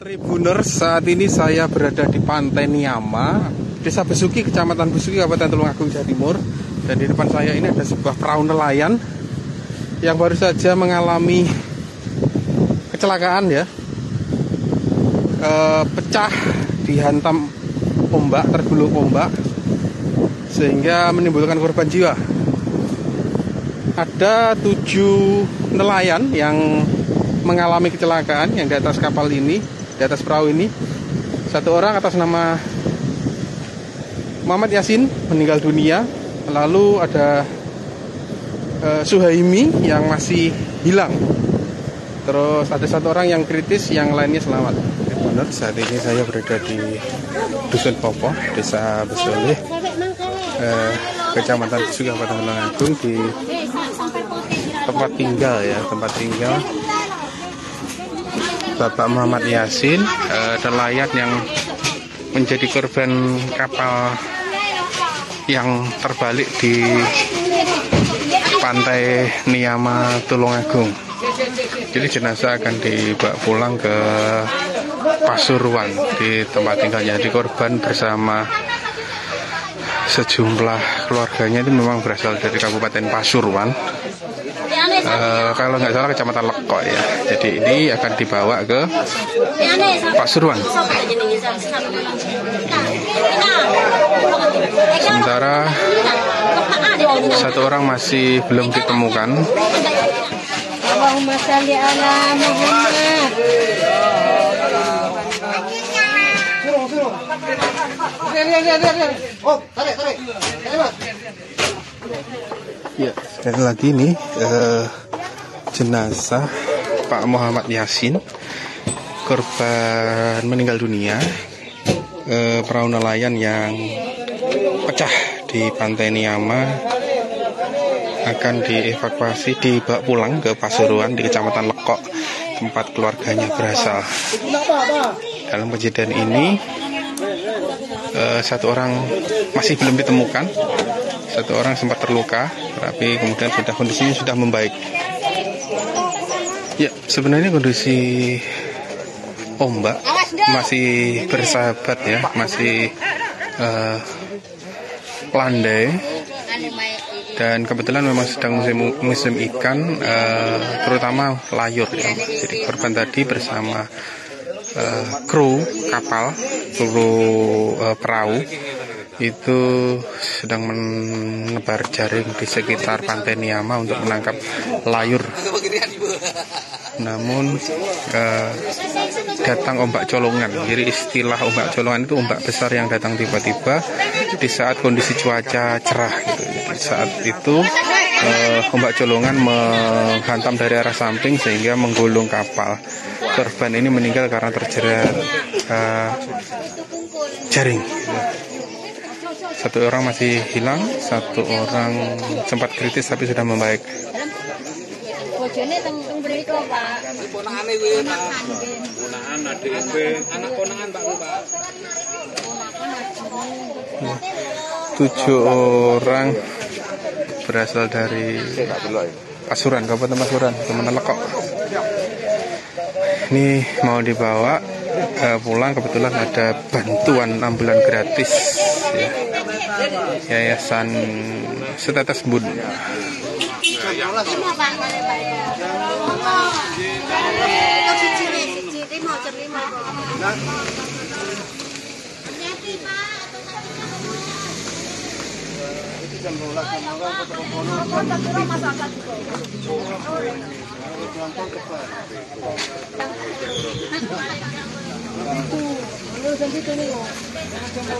Tribuners, saat ini saya berada di Pantai Niama, Desa Besuki, Kecamatan Besuki, Kabupaten Tulungagung, Jawa Timur. Dan di depan saya ini ada sebuah perahu nelayan yang baru saja mengalami kecelakaan ya. E, pecah dihantam ombak, tergulung ombak, sehingga menimbulkan korban jiwa. Ada tujuh nelayan yang mengalami kecelakaan yang di atas kapal ini di atas perahu ini satu orang atas nama Muhammad Yasin meninggal dunia. Lalu ada uh, Suhaimi yang masih hilang. Terus ada satu orang yang kritis yang lainnya selamat. Benar saat ini saya berada di Dusun Popo Desa Besoleh uh, Kecamatan Kabupaten Tulungagung di tempat tinggal ya tempat tinggal Bapak Muhammad Yasin uh, nelayan yang menjadi korban kapal yang terbalik di pantai Niama Tulungagung. Jadi jenazah akan dibawa pulang ke Pasuruan di tempat tinggalnya. Jadi korban bersama sejumlah keluarganya itu memang berasal dari Kabupaten Pasuruan uh, kalau nggak salah kecamatan Lekok ya. Jadi ini akan dibawa ke Pasuruan. Sementara satu orang masih belum ditemukan. Allahumma. Oh, tarik, tarik. Tarik, Ya, sekali lagi nih eh, jenazah Pak Muhammad Yasin korban meninggal dunia eh, perahu nelayan yang pecah di pantai Niama akan dievakuasi dibawa pulang ke Pasuruan di Kecamatan Lekok tempat keluarganya berasal. Dalam kejadian ini eh, satu orang masih belum ditemukan satu orang sempat terluka, tapi kemudian sudah kondisinya sudah membaik. Ya, sebenarnya kondisi ombak masih bersahabat ya, masih uh, landai dan kebetulan memang sedang musim musim ikan uh, terutama layur ya. Jadi korban tadi bersama uh, kru kapal, kru uh, perahu itu sedang menebar jaring di sekitar pantai Niama untuk menangkap layur. Namun eh, datang ombak colongan. Jadi istilah ombak colongan itu ombak besar yang datang tiba-tiba di saat kondisi cuaca cerah. Gitu. Jadi saat itu eh, ombak colongan menghantam dari arah samping sehingga menggulung kapal. Korban ini meninggal karena terjerat eh, jaring. Satu orang masih hilang, satu orang sempat kritis tapi sudah membaik. Pak. Tujuh orang berasal dari Pasuruan, Kabupaten Pasuruan, teman Lekok. Ini mau dibawa uh, pulang kebetulan ada bantuan ambulan gratis ya. Yayasan setetes bun. 对，我都想听听。